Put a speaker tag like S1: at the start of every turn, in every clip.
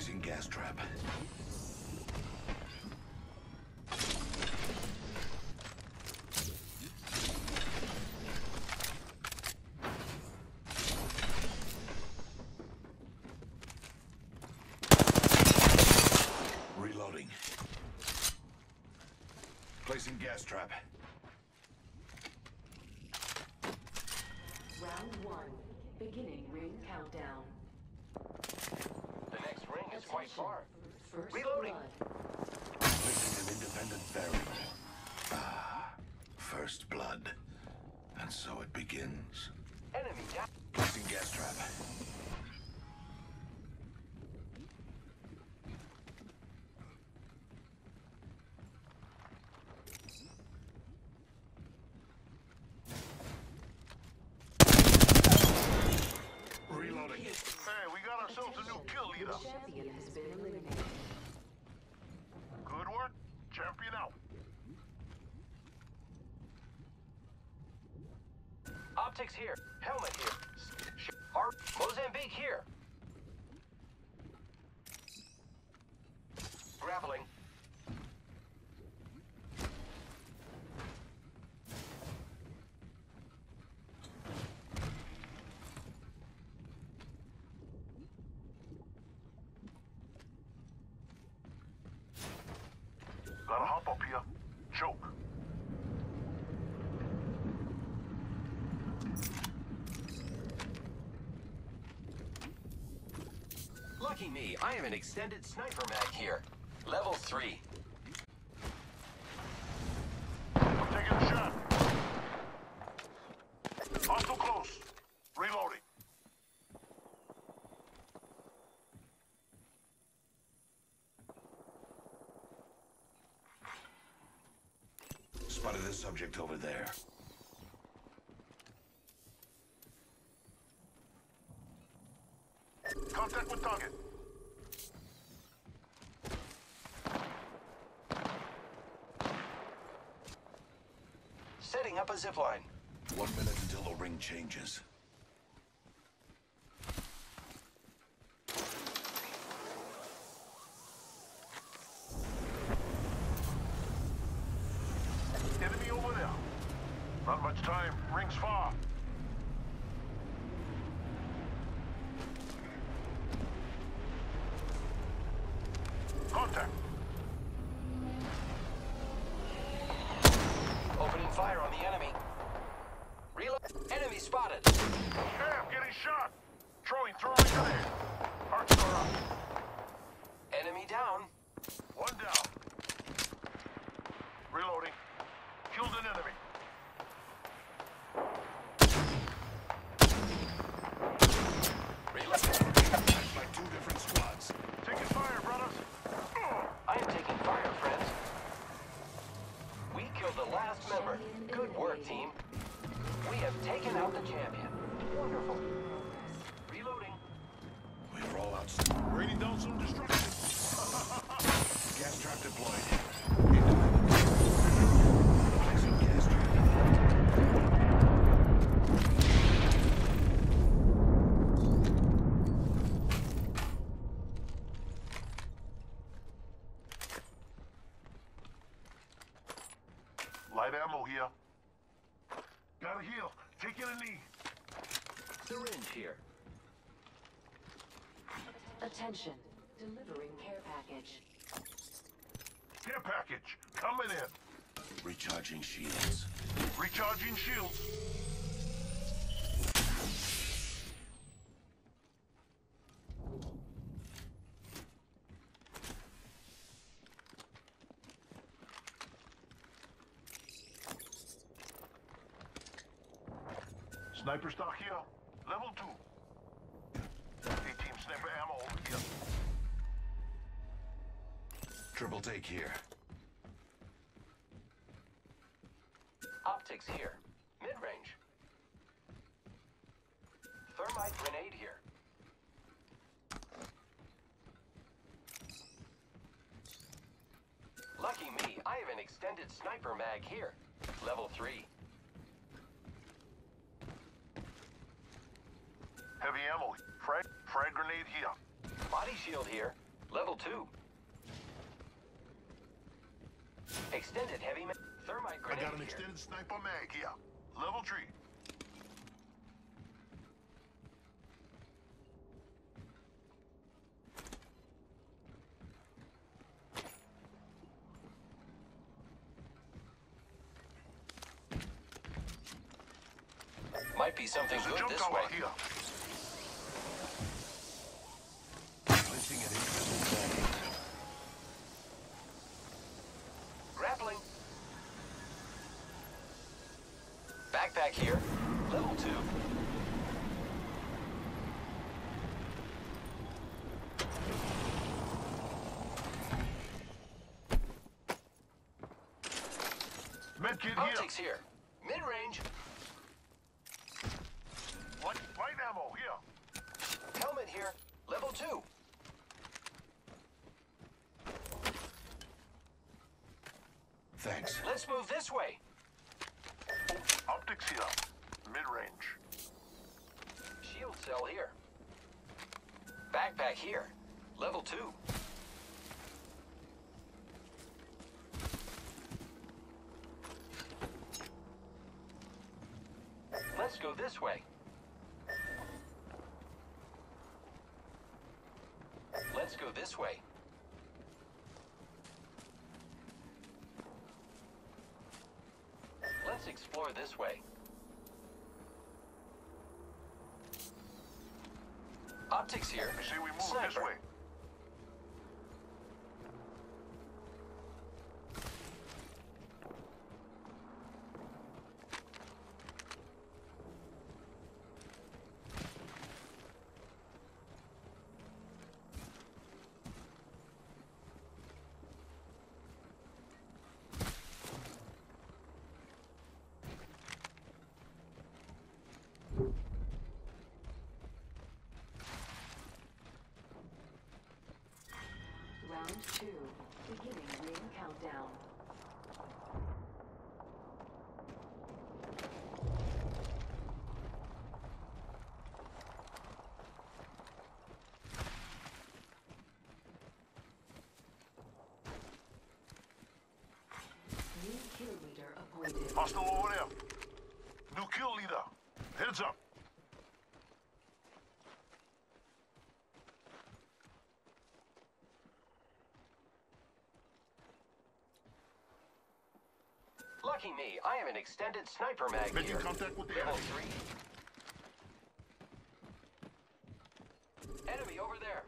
S1: Placing gas trap. Reloading. Placing gas trap.
S2: Round one. Beginning ring countdown.
S3: The next ring far.
S2: First
S3: Reloading.
S2: blood.
S1: Placing an independent variable. Ah, first blood. And so it begins.
S3: Enemy down.
S1: Placing gas trap. Reloading.
S4: Hey, we got ourselves a new kill leader.
S2: The champion has been eliminated.
S4: Good work. Champion out.
S3: Optics here. Helmet here. Sh- Art. Mozambique here. Grappling.
S4: Gotta hop up here. Choke.
S3: Lucky me, I have an extended sniper mag here. Level 3.
S4: Taking a shot. Hostile close. Reloading.
S1: Spotted the subject over there.
S4: Contact with target.
S3: Setting up a zipline.
S1: One minute until the ring changes.
S4: Enemy over there. Not much time. Rings far. Contact.
S3: Opening fire on the enemy. Reload. Enemy spotted.
S4: Damn, getting shot. Throwing, throwing grenade. Arcs are up.
S3: Enemy down.
S4: One down. Reloading. Killed an enemy.
S3: Reload.
S1: By two different squads.
S4: Taking fire, brothers. Ugh.
S3: I am taking fire, friends. We killed the last member. Good work, team. We have taken out the champion. Wonderful. Reloading.
S1: We are all out.
S4: Raining down some destruction.
S1: Gas trap deployed. Independent. Placing gas trap.
S4: Light ammo here. Gotta heal. Taking a knee.
S3: Syringe here.
S2: Attention. Delivering care package.
S4: Care package. Coming in.
S1: Recharging shields.
S4: Recharging shields.
S3: Optics here. Mid-range. Thermite grenade here. Lucky me, I have an extended sniper mag here. Level 3.
S4: Heavy ammo. Frag, frag grenade here.
S3: Body shield here. Level two. Extended heavy thermite
S4: I got an
S3: here.
S4: extended sniper mag here. Level 3.
S3: Might be something
S4: There's
S3: good this way.
S4: here. kid
S3: Optics here. Mid-range.
S4: Light, light ammo, here.
S3: Helmet here. Level 2.
S1: Thanks.
S3: Let's move this way.
S4: Optics here. Mid-range.
S3: Shield cell here. Backpack here. Level 2. Way. Let's explore this way. Optics here.
S4: I say we move this way.
S2: Round two. Beginning ring countdown. New kill leader appointed.
S4: Hostile over there. New kill leader. Heads up.
S3: Lucky me, I am an extended sniper mag
S4: Making
S3: here.
S4: contact with the
S3: Level
S4: enemy.
S3: three. Enemy over there.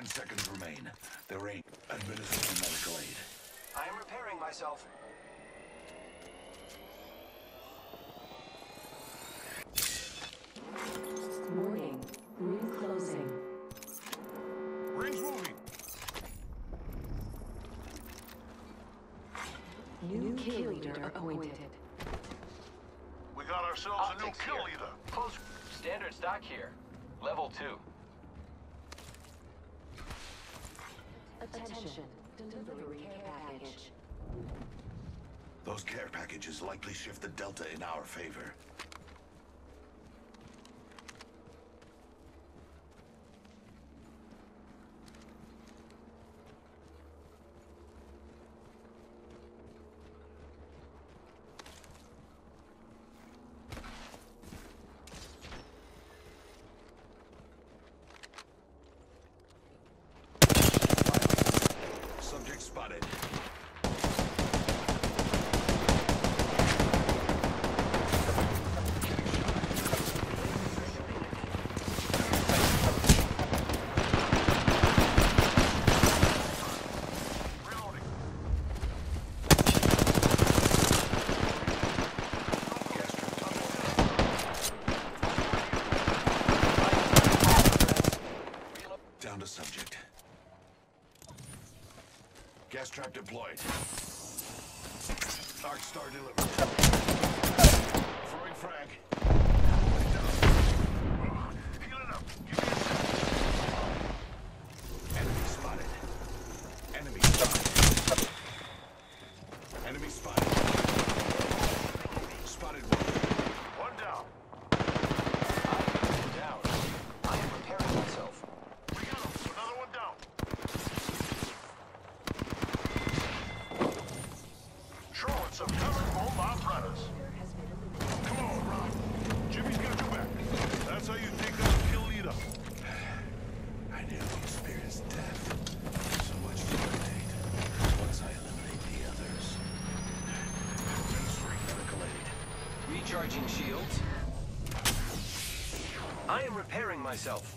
S1: Ten seconds remain. There ain't administering medical aid.
S3: I am repairing myself.
S2: Warning. Room closing.
S4: Rings moving.
S2: New kill leader appointed.
S4: We got ourselves Optics a new kill
S3: Either.
S4: leader.
S3: Close standard stock here. Level 2.
S2: Attention, delivery package.
S1: Those care packages likely shift the Delta in our favor.
S3: myself.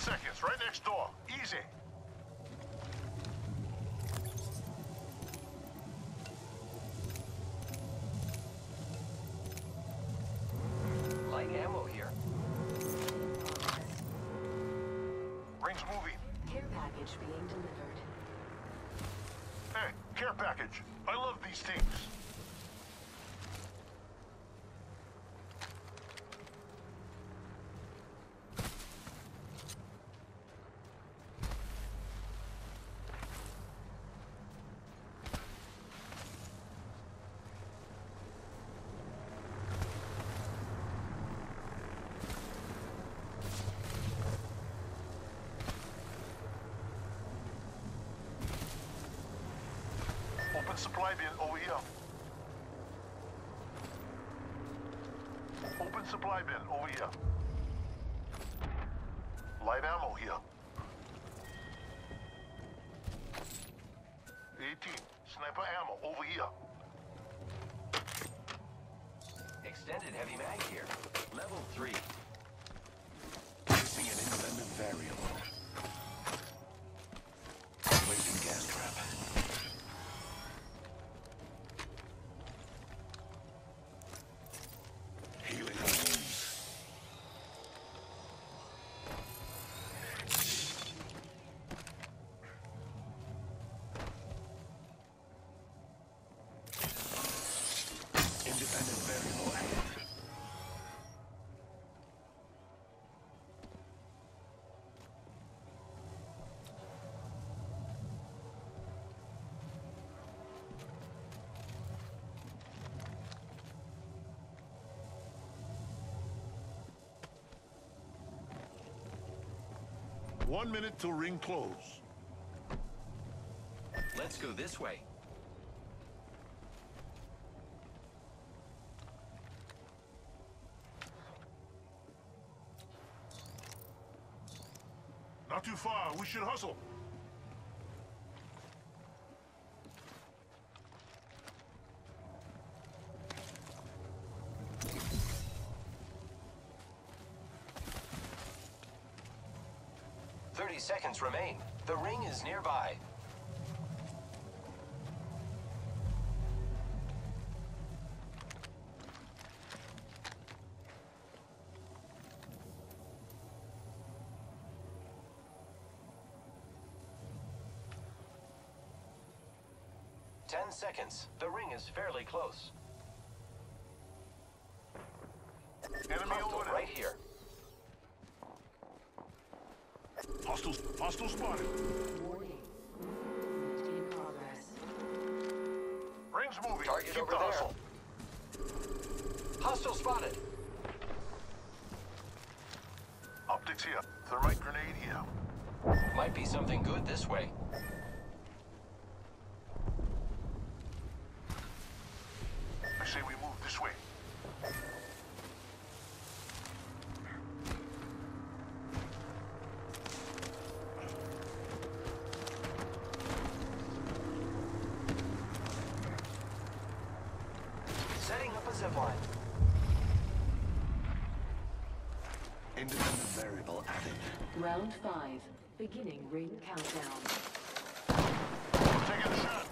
S1: seconds,
S4: right next door. Easy.
S3: Light ammo here.
S4: Rings moving.
S2: Care package being delivered.
S4: Hey, care package. I love these things. supply bin over here. Open supply bin over here. Light ammo here. 18. Sniper ammo over here.
S3: Extended heavy mag here. Level 3.
S1: Using an independent variable.
S4: One minute till ring close.
S3: Let's go this way.
S4: Not too far. We should hustle.
S3: Seconds remain. The ring is nearby. Ten seconds. The ring is fairly close.
S4: Enemy
S3: right here.
S4: Hostile, hostile spotted.
S2: Warning. Movement in progress.
S4: Rings moving.
S3: Target
S4: Keep
S3: over
S4: the
S3: there.
S4: hustle.
S3: Hostile spotted.
S4: Optics here. Thermite grenade here.
S3: Might be something good this way.
S4: I say we move this way.
S3: Setting up a zipline.
S1: Independent variable added.
S2: Round five. Beginning ring countdown.
S4: Taking a shot.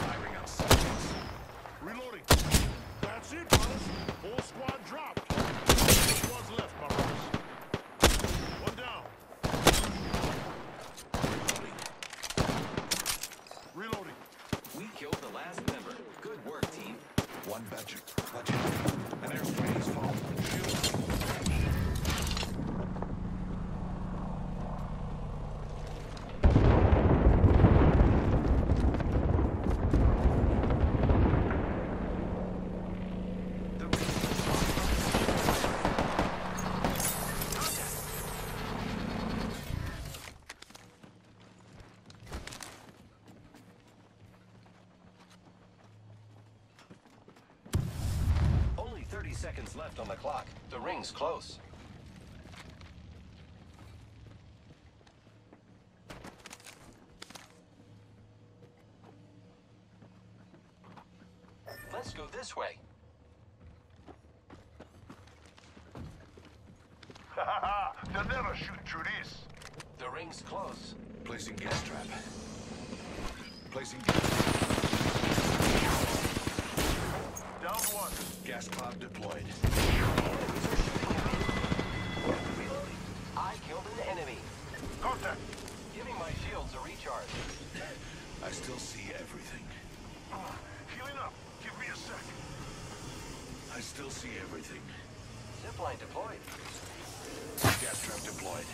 S1: Firing on subjects.
S4: Reloading. That's it, brothers. Whole squad dropped. Two squads left, my brothers. One down.
S1: Reloading.
S4: Reloading.
S3: We killed the last member. Good work, team.
S1: One budget. Budget. An airstrike is falling. Shield.
S3: The ring is Only 30 seconds left on the clock. The ring's close. Let's go this way.
S4: Ha ha ha! They'll never shoot through this.
S3: The ring's close.
S1: Placing gas trap. Placing gas.
S4: Down one.
S1: Gas cloud deployed.
S3: Enemies are shooting at me. Reloading. I killed an enemy.
S4: Contact.
S3: Giving my shields a recharge.
S1: I still see everything.
S4: Ah, Healing up. Give me a sec.
S1: I still see everything.
S3: Zipline deployed.
S1: Gas trap deployed.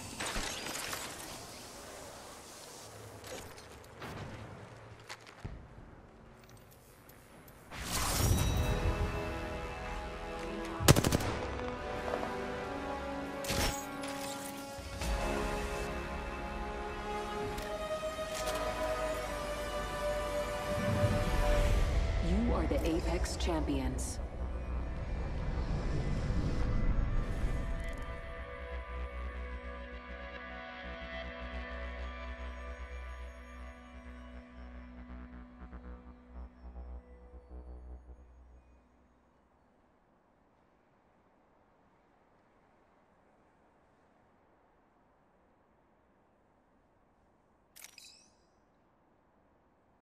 S2: You are the Apex champions.